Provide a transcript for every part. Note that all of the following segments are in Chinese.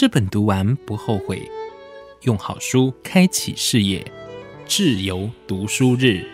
这本读完不后悔，用好书开启视野，自由读书日。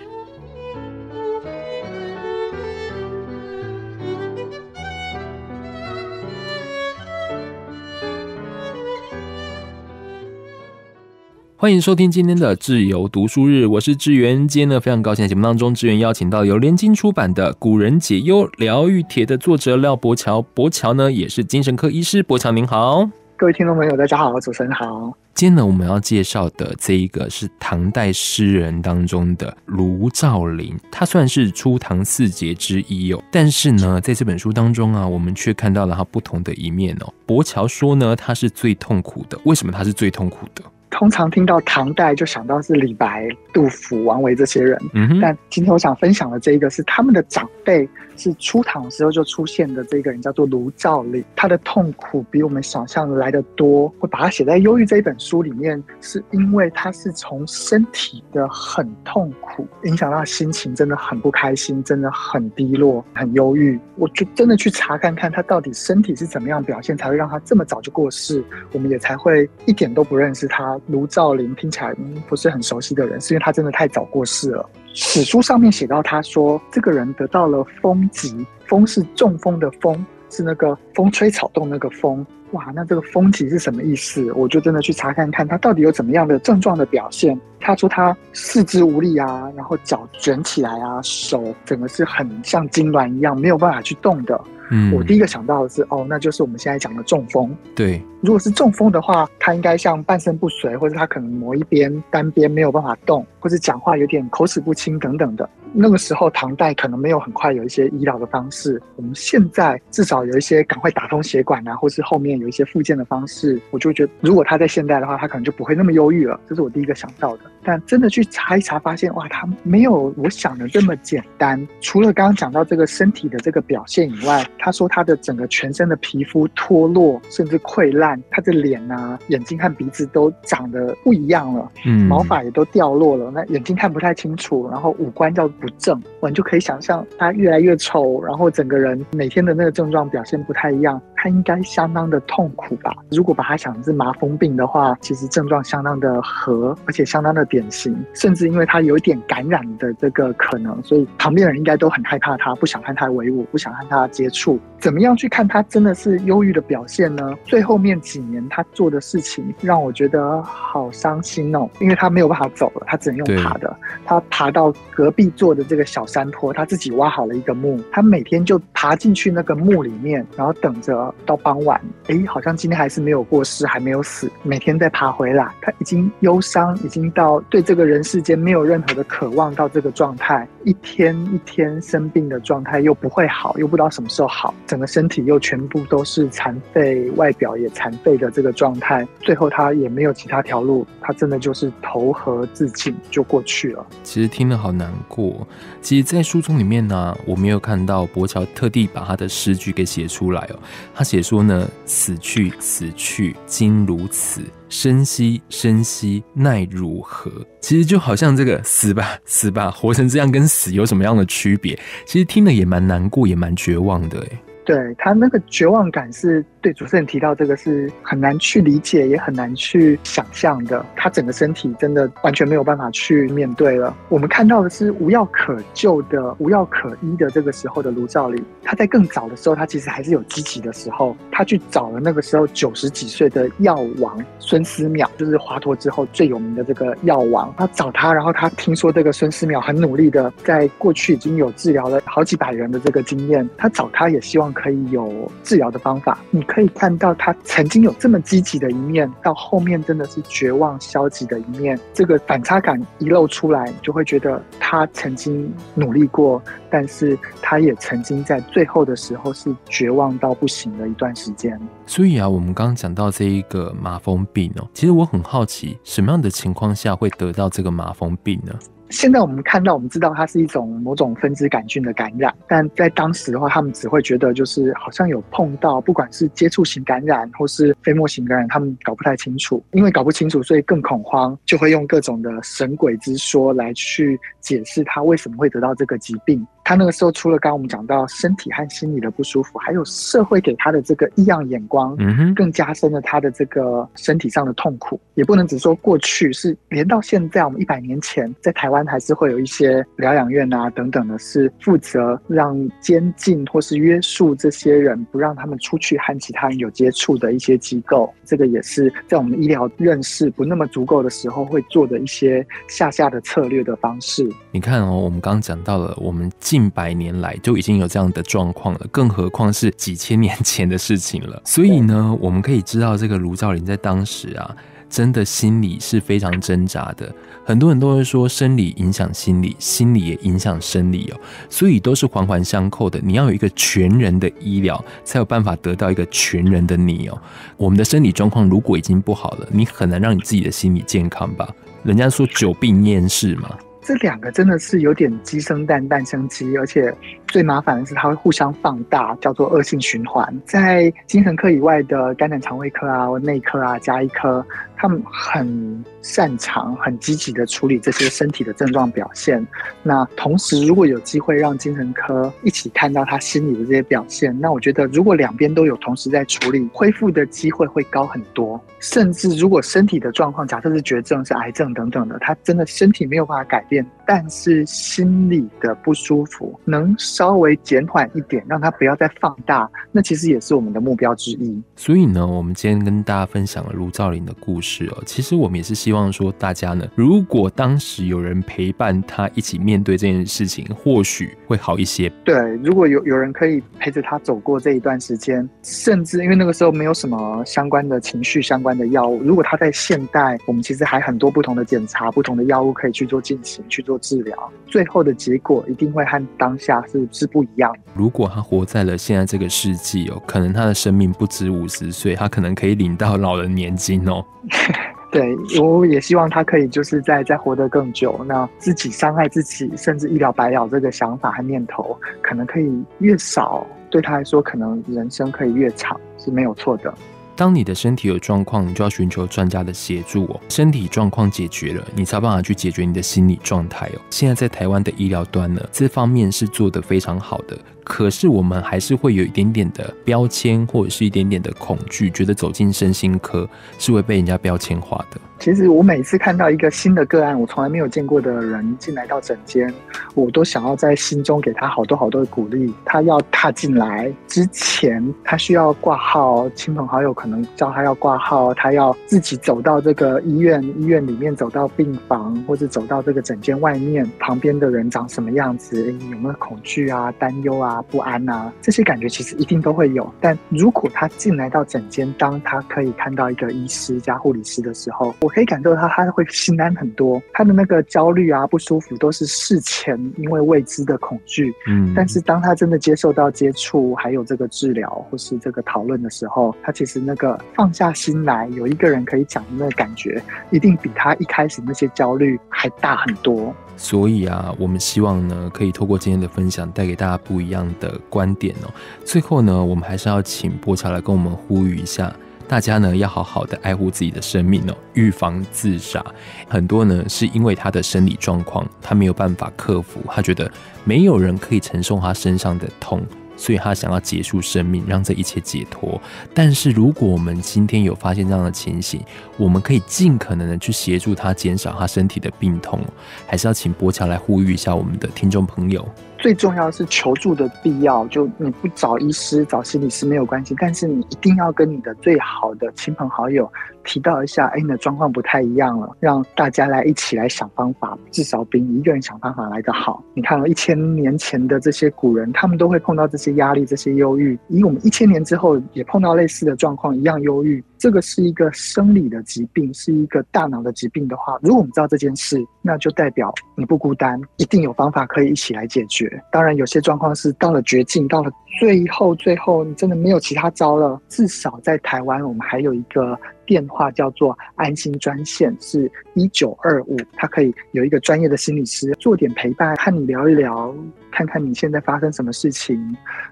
欢迎收听今天的自由读书日，我是志源。今天呢，非常高兴在节目当中，志源邀请到由联经出版的《古人解忧疗愈帖》的作者廖伯乔。伯乔呢，也是精神科医师。伯乔您好，各位听众朋友，大家好，主持人好。今天呢，我们要介绍的这一个是唐代诗人当中的卢照邻，他算是初唐四杰之一哦。但是呢，在这本书当中啊，我们却看到了他不同的一面哦。伯桥说呢，他是最痛苦的。为什么他是最痛苦的？通常听到唐代就想到是李白、杜甫、王维这些人，但今天我想分享的这一个是他们的长辈。是初唐时候就出现的这个人叫做卢照邻，他的痛苦比我们想象的来得多。会把他写在《忧郁》这一本书里面，是因为他是从身体的很痛苦影响到心情，真的很不开心，真的很低落、很忧郁。我就真的去查看看他到底身体是怎么样表现，才会让他这么早就过世。我们也才会一点都不认识他。卢照邻听起来不是很熟悉的人，是因为他真的太早过世了。史书上面写到，他说这个人得到了风疾，风是中风的风，是那个风吹草动那个风。哇，那这个风疾是什么意思？我就真的去查看看，他到底有怎么样的症状的表现。他说他四肢无力啊，然后脚卷起来啊，手整个是很像痉挛一样，没有办法去动的。嗯，我第一个想到的是，哦，那就是我们现在讲的中风。对，如果是中风的话，他应该像半身不遂，或者他可能某一边单边没有办法动，或者讲话有点口齿不清等等的。那个时候，唐代可能没有很快有一些医疗的方式。我们现在至少有一些赶快打通血管啊，或是后面有一些复健的方式。我就觉得，如果他在现代的话，他可能就不会那么忧郁了。这是我第一个想到的。但真的去查一查，发现哇，他没有我想的这么简单。除了刚刚讲到这个身体的这个表现以外，他说他的整个全身的皮肤脱落，甚至溃烂，他的脸啊、眼睛和鼻子都长得不一样了，嗯，毛发也都掉落了，那眼睛看不太清楚，然后五官叫不正，我们就可以想象他越来越丑，然后整个人每天的那个症状表现不太一样，他应该相当的痛苦吧？如果把他想成是麻风病的话，其实症状相当的和，而且相当的。典型，甚至因为他有一点感染的这个可能，所以旁边的人应该都很害怕他，不想和他为伍，不想和他接触。怎么样去看他真的是忧郁的表现呢？最后面几年他做的事情让我觉得好伤心哦，因为他没有办法走了，他只能用爬的。他爬到隔壁座的这个小山坡，他自己挖好了一个墓，他每天就爬进去那个墓里面，然后等着到傍晚，哎，好像今天还是没有过世，还没有死，每天再爬回来。他已经忧伤，已经到。对这个人世间没有任何的渴望，到这个状态，一天一天生病的状态又不会好，又不知道什么时候好，整个身体又全部都是残废，外表也残废的这个状态，最后他也没有其他条路，他真的就是投河自尽就过去了。其实听了好难过。其实，在书中里面呢，我没有看到伯乔特地把他的诗句给写出来哦。他写说呢：“死去，死去，今如此。”生息，生息，奈如何？其实就好像这个死吧，死吧，活成这样，跟死有什么样的区别？其实听了也蛮难过，也蛮绝望的，哎。对他那个绝望感是对主持人提到这个是很难去理解，也很难去想象的。他整个身体真的完全没有办法去面对了。我们看到的是无药可救的、无药可医的这个时候的卢照邻。他在更早的时候，他其实还是有积极的时候。他去找了那个时候九十几岁的药王孙思邈，就是华佗之后最有名的这个药王。他找他，然后他听说这个孙思邈很努力的，在过去已经有治疗了好几百人的这个经验。他找他也希望。可以有治疗的方法，你可以看到他曾经有这么积极的一面，到后面真的是绝望消极的一面，这个反差感一露出来，就会觉得他曾经努力过，但是他也曾经在最后的时候是绝望到不行的一段时间。所以啊，我们刚刚讲到这一个麻风病哦，其实我很好奇，什么样的情况下会得到这个麻风病呢？现在我们看到，我们知道它是一种某种分支杆菌的感染，但在当时的话，他们只会觉得就是好像有碰到，不管是接触型感染或是飞沫型感染，他们搞不太清楚。因为搞不清楚，所以更恐慌，就会用各种的神鬼之说来去解释他为什么会得到这个疾病。他那个时候除了刚刚我们讲到身体和心理的不舒服，还有社会给他的这个异样眼光，嗯哼，更加深了他的这个身体上的痛苦。也不能只说过去，是连到现在，我们一百年前在台湾还是会有一些疗养院啊等等的，是负责让监禁或是约束这些人，不让他们出去和其他人有接触的一些机构。这个也是在我们医疗认识不那么足够的时候会做的一些下下的策略的方式。你看哦，我们刚刚讲到了，我们近百年来就已经有这样的状况了，更何况是几千年前的事情了。所以呢，我们可以知道，这个卢照林在当时啊，真的心理是非常挣扎的。很多人都会说，生理影响心理，心理也影响生理哦，所以都是环环相扣的。你要有一个全人的医疗，才有办法得到一个全人的你哦。我们的身体状况如果已经不好了，你很难让你自己的心理健康吧？人家说久病厌世嘛。这两个真的是有点鸡生蛋，蛋生鸡，而且最麻烦的是它会互相放大，叫做恶性循环。在精神科以外的肝胆肠胃科啊、或内科啊、加医科，他们很擅长、很积极的处理这些身体的症状表现。那同时，如果有机会让精神科一起看到他心理的这些表现，那我觉得如果两边都有同时在处理，恢复的机会会高很多。甚至如果身体的状况，假设是绝症、是癌症等等的，他真的身体没有办法改变，但是心里的不舒服能稍微减缓一点，让它不要再放大，那其实也是我们的目标之一。所以呢，我们今天跟大家分享了卢兆林的故事哦。其实我们也是希望说，大家呢，如果当时有人陪伴他一起面对这件事情，或许会好一些。对，如果有有人可以陪着他走过这一段时间，甚至因为那个时候没有什么相关的情绪相关的药物，如果他在现代，我们其实还很多不同的检查、不同的药物可以去做进行、去做治疗，最后的结果一定会和当下是是不一样的。如果他活在了现在这个世纪哦，可能他的生命不止五十岁，他可能可以领到老人年金哦。对，我也希望他可以就是在在活得更久，那自己伤害自己，甚至一了百了这个想法和念头，可能可以越少，对他来说，可能人生可以越长，是没有错的。当你的身体有状况，你就要寻求专家的协助哦。身体状况解决了，你才有办法去解决你的心理状态哦。现在在台湾的医疗端呢，这方面是做得非常好的。可是我们还是会有一点点的标签，或者是一点点的恐惧，觉得走进身心科是会被人家标签化的。其实我每次看到一个新的个案，我从来没有见过的人进来到诊间，我都想要在心中给他好多好多的鼓励。他要踏进来之前，他需要挂号，亲朋好友可能叫他要挂号，他要自己走到这个医院，医院里面走到病房，或者走到这个诊间外面，旁边的人长什么样子，有没有恐惧啊、担忧啊？不安啊，这些感觉其实一定都会有。但如果他进来到诊间，当他可以看到一个医师加护理师的时候，我可以感受到他，他会心安很多。他的那个焦虑啊、不舒服，都是事前因为未知的恐惧。嗯，但是当他真的接受到接触，还有这个治疗或是这个讨论的时候，他其实那个放下心来，有一个人可以讲的那个感觉，一定比他一开始那些焦虑还大很多。所以啊，我们希望呢，可以透过今天的分享，带给大家不一样的观点哦。最后呢，我们还是要请波乔来跟我们呼吁一下，大家呢要好好的爱护自己的生命哦，预防自杀。很多呢是因为他的生理状况，他没有办法克服，他觉得没有人可以承受他身上的痛。所以他想要结束生命，让这一切解脱。但是如果我们今天有发现这样的情形，我们可以尽可能的去协助他减少他身体的病痛。还是要请波乔来呼吁一下我们的听众朋友。最重要是求助的必要，就你不找医师、找心理师没有关系，但是你一定要跟你的最好的亲朋好友提到一下，哎，你的状况不太一样了，让大家来一起来想方法，至少比你一个人想方法来得好。你看一千年前的这些古人，他们都会碰到这些压力、这些忧郁，以我们一千年之后也碰到类似的状况，一样忧郁。这个是一个生理的疾病，是一个大脑的疾病的话，如果我们知道这件事，那就代表你不孤单，一定有方法可以一起来解决。当然，有些状况是到了绝境，到了最后，最后你真的没有其他招了。至少在台湾，我们还有一个电话叫做安心专线，是一九二五，它可以有一个专业的心理师做点陪伴，和你聊一聊。看看你现在发生什么事情，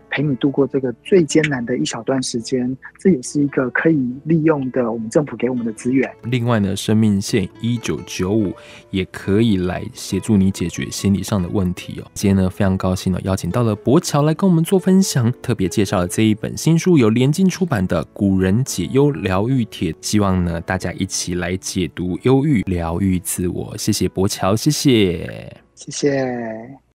陪你度过这个最艰难的一小段时间。这也是一个可以利用的我们政府给我们的资源。另外呢，生命线一九九五也可以来协助你解决心理上的问题哦。今天呢，非常高兴呢，邀请到了博乔来跟我们做分享，特别介绍了这一本新书，由联经出版的《古人解忧疗愈帖》，希望呢大家一起来解读忧郁、疗愈自我。谢谢博乔，谢谢，谢谢。